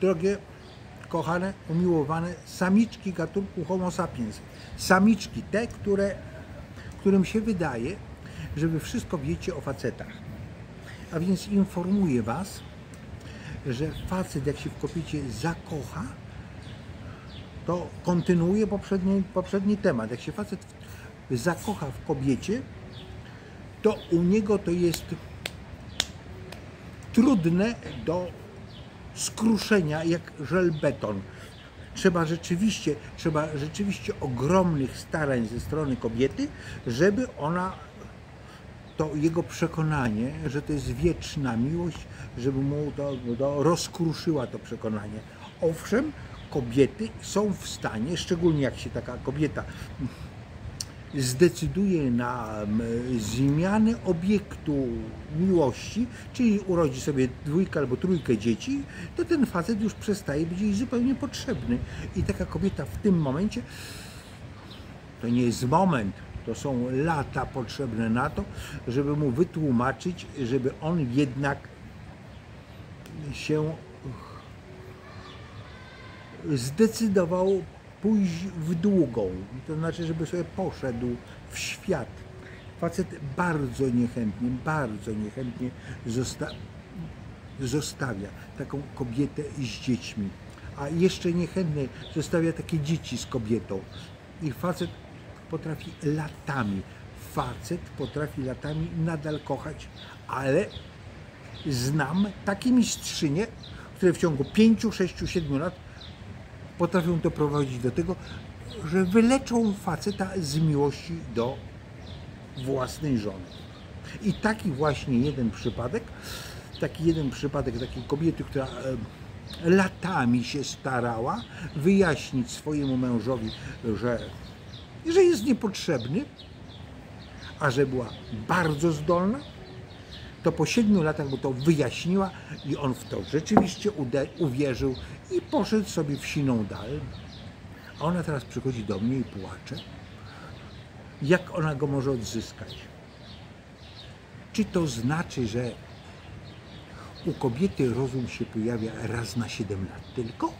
drogie, kochane, umiłowane samiczki gatunku Homo sapiens. Samiczki, te, które, którym się wydaje, że wy wszystko wiecie o facetach. A więc informuję was, że facet jak się w kobiecie zakocha, to kontynuuje poprzedni, poprzedni temat. Jak się facet zakocha w kobiecie, to u niego to jest trudne do skruszenia jak żelbeton. Trzeba rzeczywiście, trzeba rzeczywiście ogromnych starań ze strony kobiety, żeby ona to jego przekonanie, że to jest wieczna miłość, żeby mu to, to rozkruszyła to przekonanie. Owszem, kobiety są w stanie, szczególnie jak się taka kobieta zdecyduje na zmianę obiektu miłości, czyli urodzi sobie dwójkę albo trójkę dzieci, to ten facet już przestaje być jej zupełnie potrzebny. I taka kobieta w tym momencie to nie jest moment, to są lata potrzebne na to, żeby mu wytłumaczyć, żeby on jednak się zdecydował pójść w długą, to znaczy, żeby sobie poszedł w świat. Facet bardzo niechętnie, bardzo niechętnie zosta zostawia taką kobietę z dziećmi, a jeszcze niechętnie zostawia takie dzieci z kobietą. I facet potrafi latami, facet potrafi latami nadal kochać, ale znam takie mistrzynie, które w ciągu 5, 6, 7 lat potrafią doprowadzić do tego, że wyleczą faceta z miłości do własnej żony. I taki właśnie jeden przypadek, taki jeden przypadek takiej kobiety, która e, latami się starała wyjaśnić swojemu mężowi, że, że jest niepotrzebny, a że była bardzo zdolna, to po siedmiu latach mu to wyjaśniła i on w to rzeczywiście uwierzył i poszedł sobie w siną dal. A ona teraz przychodzi do mnie i płacze. Jak ona go może odzyskać? Czy to znaczy, że u kobiety rozum się pojawia raz na 7 lat tylko?